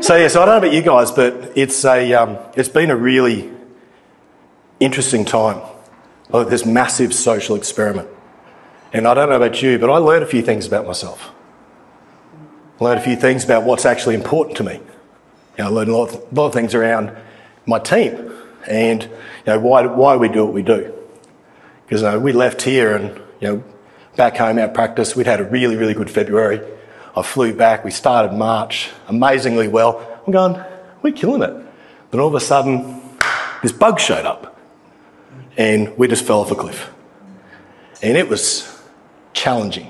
So yeah, so I don't know about you guys, but it's a um, it's been a really interesting time. Like this massive social experiment, and I don't know about you, but I learned a few things about myself. I learned a few things about what's actually important to me. You know, I learned a lot, of, lot of things around my team and you know why why we do what we do. Because uh, we left here and you know back home our practice, we'd had a really really good February. I flew back. We started March amazingly well. I'm going, we're killing it. Then all of a sudden, this bug showed up, and we just fell off a cliff. And it was challenging.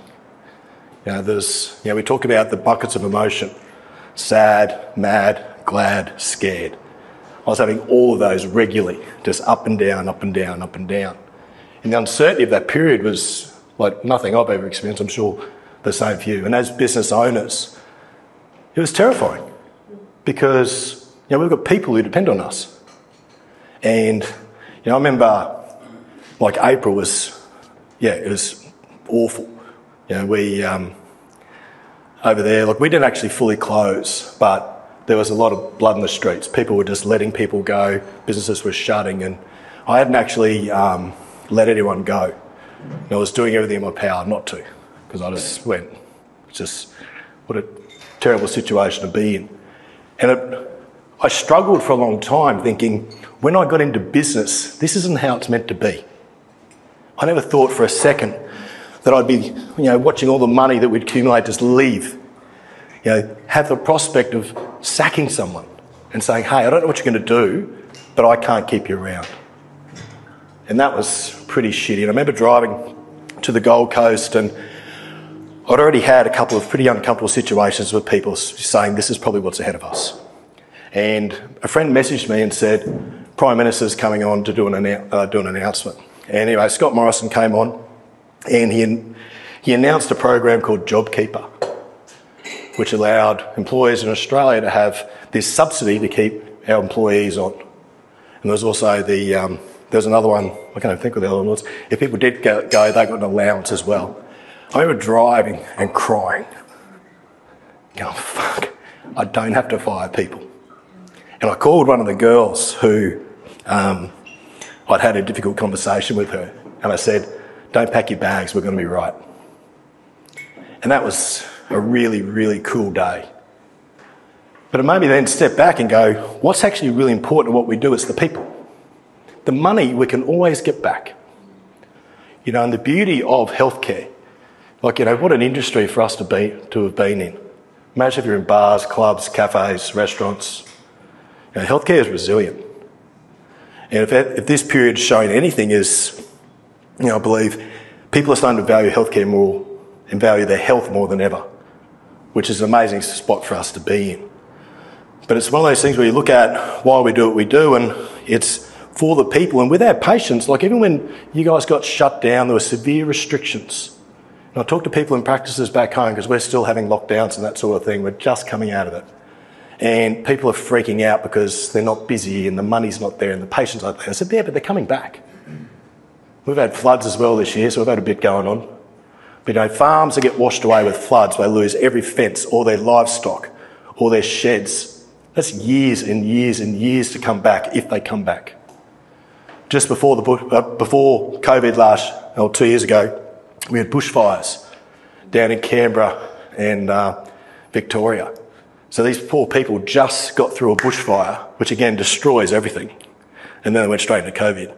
You know, there's, you know, we talk about the buckets of emotion sad, mad, glad, scared. I was having all of those regularly, just up and down, up and down, up and down. And the uncertainty of that period was like nothing I've ever experienced. I'm sure the same you. And as business owners, it was terrifying because you know, we've got people who depend on us. And you know, I remember like April was, yeah, it was awful. You know, we um, over there, like we didn't actually fully close, but there was a lot of blood in the streets. People were just letting people go. Businesses were shutting, and I hadn't actually um, let anyone go. And I was doing everything in my power not to because I just went, just what a terrible situation to be in. And it, I struggled for a long time thinking, when I got into business, this isn't how it's meant to be. I never thought for a second that I'd be, you know, watching all the money that we'd accumulate just leave. You know, have the prospect of sacking someone and saying, hey, I don't know what you're going to do, but I can't keep you around. And that was pretty shitty. And I remember driving to the Gold Coast and I'd already had a couple of pretty uncomfortable situations with people saying this is probably what's ahead of us. And a friend messaged me and said, Prime Minister's coming on to do an, uh, do an announcement. And anyway, Scott Morrison came on and he, he announced a program called JobKeeper, which allowed employers in Australia to have this subsidy to keep our employees on. And there was also the, um, there was another one, I can't think of the other one was. If people did go, go, they got an allowance as well. I remember driving and crying, going, fuck, I don't have to fire people. And I called one of the girls who um, I'd had a difficult conversation with her, and I said, Don't pack your bags, we're going to be right. And that was a really, really cool day. But it made me then step back and go, What's actually really important what we do? It's the people. The money we can always get back. You know, and the beauty of healthcare like, you know, what an industry for us to be to have been in. Imagine if you're in bars, clubs, cafes, restaurants. You know, healthcare is resilient. And if, if this period showing anything is, you know, I believe people are starting to value healthcare more and value their health more than ever, which is an amazing spot for us to be in. But it's one of those things where you look at why we do what we do, and it's for the people. And with our patients, like even when you guys got shut down, there were severe restrictions. And I talk to people in practices back home because we're still having lockdowns and that sort of thing. We're just coming out of it. And people are freaking out because they're not busy and the money's not there and the patients aren't there. I said, yeah, but they're coming back. We've had floods as well this year, so we've had a bit going on. But you know, farms that get washed away with floods, they lose every fence, all their livestock, all their sheds. That's years and years and years to come back if they come back. Just before the uh, before COVID last, or two years ago, we had bushfires down in Canberra and uh, Victoria. So these poor people just got through a bushfire, which again destroys everything, and then they went straight into COVID.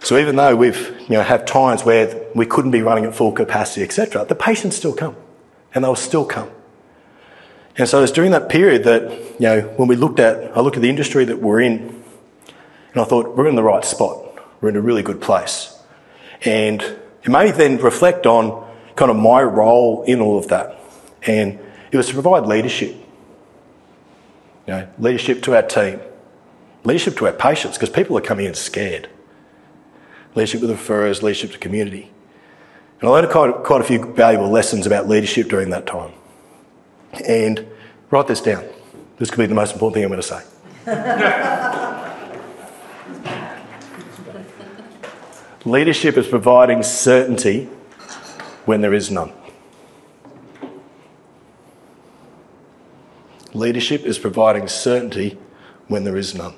So even though we've you know have times where we couldn't be running at full capacity, etc., the patients still come, and they'll still come. And so it's during that period that you know when we looked at, I looked at the industry that we're in, and I thought we're in the right spot. We're in a really good place, and it made me then reflect on kind of my role in all of that. And it was to provide leadership. You know, leadership to our team, leadership to our patients, because people are coming in scared. Leadership with the referrers, leadership to community. And I learned quite, quite a few valuable lessons about leadership during that time. And write this down. This could be the most important thing I'm going to say. Leadership is providing certainty when there is none. Leadership is providing certainty when there is none.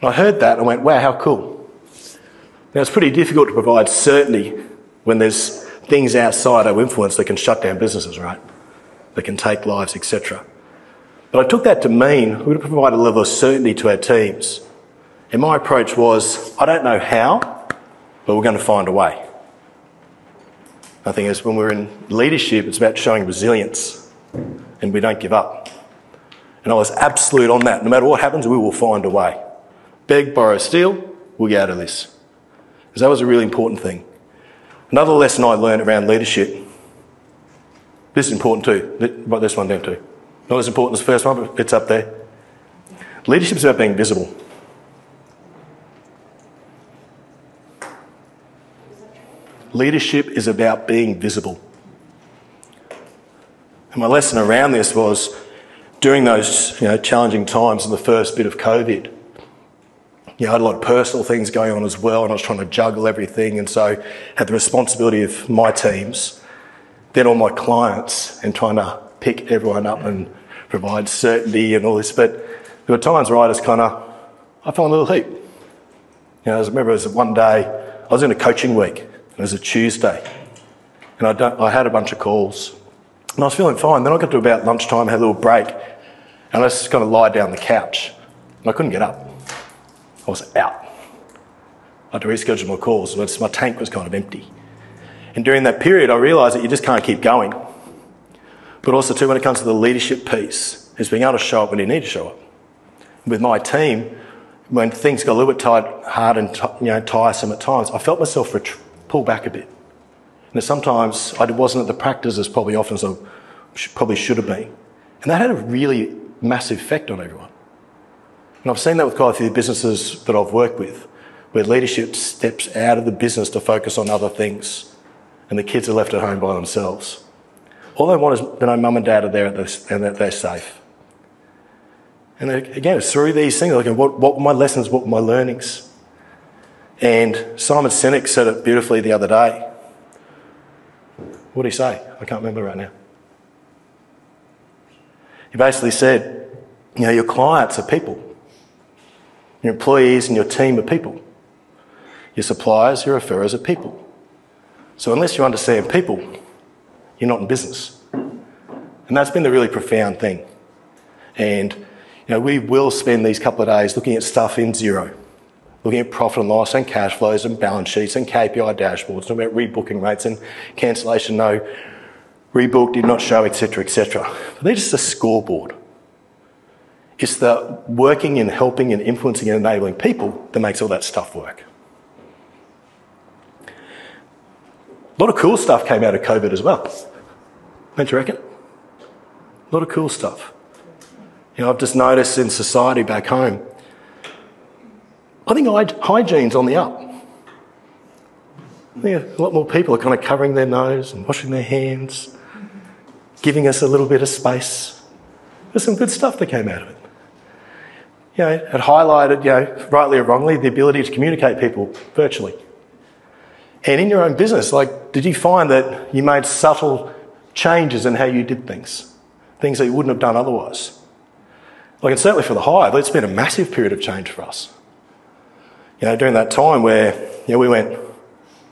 And I heard that and went, wow, how cool. Now, it's pretty difficult to provide certainty when there's things outside our influence that can shut down businesses, right? That can take lives, etc. But I took that to mean we're going to provide a level of certainty to our teams. And my approach was, I don't know how, but we're going to find a way. I think is when we're in leadership, it's about showing resilience and we don't give up. And I was absolute on that. No matter what happens, we will find a way. Beg, borrow, steal, we'll get out of this. Because that was a really important thing. Another lesson I learned around leadership. This is important too. Write this one down too. Not as important as the first one, but it's up there. Leadership is about being visible. Leadership is about being visible. And my lesson around this was during those you know, challenging times in the first bit of COVID, you know, I had a lot of personal things going on as well, and I was trying to juggle everything, and so had the responsibility of my teams, then all my clients, and trying to pick everyone up and provide certainty and all this. But there were times where I just kind of, I fell in a little heap. You know, I remember it was one day, I was in a coaching week, it was a Tuesday, and I, I had a bunch of calls, and I was feeling fine. Then I got to about lunchtime, had a little break, and I just kind of lied down the couch, and I couldn't get up. I was out. I had to reschedule my calls, but my tank was kind of empty. And during that period, I realised that you just can't keep going. But also, too, when it comes to the leadership piece, is being able to show up when you need to show up. With my team, when things got a little bit tight, hard and you know, tiresome at times, I felt myself pull back a bit. And sometimes I wasn't at the practice as probably often as I probably should have been. And that had a really massive effect on everyone. And I've seen that with quite a few businesses that I've worked with, where leadership steps out of the business to focus on other things, and the kids are left at home by themselves. All they want is to know mum and dad are there and that they're safe. And again, it's through these things, like what, what were my lessons, what were my learnings? And Simon Sinek said it beautifully the other day. What did he say? I can't remember right now. He basically said, you know, your clients are people. Your employees and your team are people. Your suppliers, your referrers are people. So unless you understand people, you're not in business. And that's been the really profound thing. And you know, we will spend these couple of days looking at stuff in Xero, looking at profit and loss and cash flows and balance sheets and KPI dashboards, talking about rebooking rates and cancellation no, rebook did not show, etc., etc. They're just a scoreboard. It's the working and helping and influencing and enabling people that makes all that stuff work. A lot of cool stuff came out of COVID as well. Don't you reckon? A lot of cool stuff. You know, I've just noticed in society back home, I think hygiene's on the up. Yeah, a lot more people are kind of covering their nose and washing their hands, giving us a little bit of space. There's some good stuff that came out of it you know, it highlighted, you know, rightly or wrongly, the ability to communicate people virtually. And in your own business, like, did you find that you made subtle changes in how you did things? Things that you wouldn't have done otherwise? Like, and certainly for the Hive, it's been a massive period of change for us. You know, during that time where, you know, we went,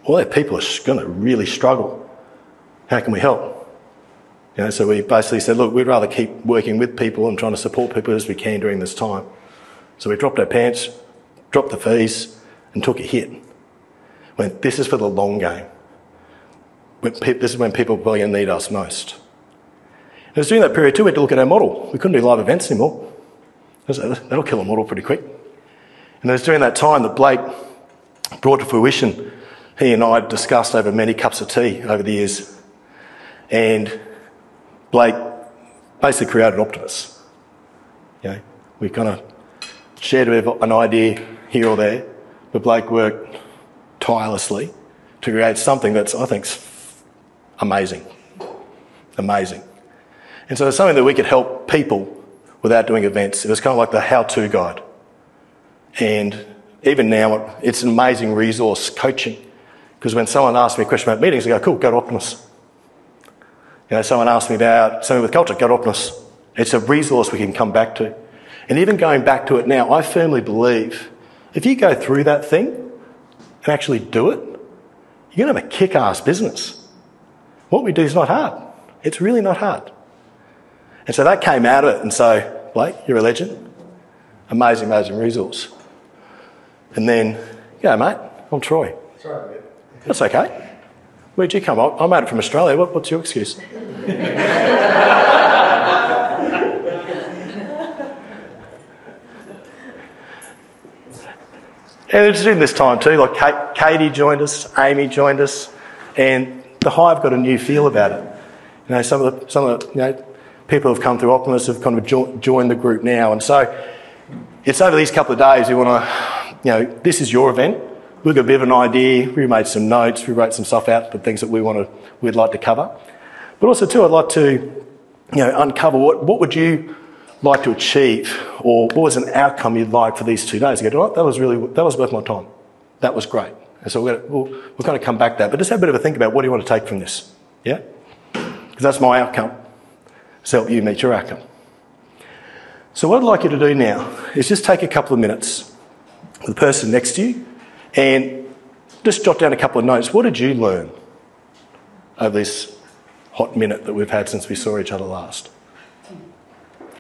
well, our people are going to really struggle. How can we help? You know, so we basically said, look, we'd rather keep working with people and trying to support people as we can during this time. So we dropped our pants, dropped the fees, and took a hit. When this is for the long game. This is when people to need us most. And it was during that period too we had to look at our model. We couldn't do live events anymore. Uh, that'll kill a model pretty quick. And it was during that time that Blake brought to fruition, he and I discussed over many cups of tea over the years. And Blake basically created Optimus. You know, we kind of shared an idea here or there, but Blake worked tirelessly to create something that's, I think, amazing. Amazing. And so it's something that we could help people without doing events. It was kind of like the how-to guide. And even now, it's an amazing resource, coaching. Because when someone asks me a question about meetings, I go, cool, go to Optimus. You know, someone asks me about something with culture, go to Optimus. It's a resource we can come back to. And even going back to it now, I firmly believe if you go through that thing and actually do it, you're going to have a kick ass business. What we do is not hard. It's really not hard. And so that came out of it. And so, Blake, you're a legend. Amazing, amazing resource. And then, yeah, mate, I'm Troy. Sorry, mate. That's okay. Where'd you come? I, I made it from Australia. What, what's your excuse? And it's in this time too, like Katie joined us, Amy joined us, and the Hive got a new feel about it. You know, some of the, some of the, you know, people who've come through Optimus have kind of jo- joined the group now. And so it's over these couple of days we want to, you know, this is your event. We've got a bit of an idea. We made some notes. We wrote some stuff out, the things that we want to, we'd like to cover. But also too, I'd like to, you know, uncover what, what would you like to achieve, or what was an outcome you'd like for these two days? You go, oh, that was really, that was worth my time. That was great. And so we're going to, we'll, we're going to come back to that. But just have a bit of a think about what do you want to take from this? Yeah? Because that's my outcome. To help you meet your outcome. So what I'd like you to do now is just take a couple of minutes the person next to you and just jot down a couple of notes. What did you learn over this hot minute that we've had since we saw each other last?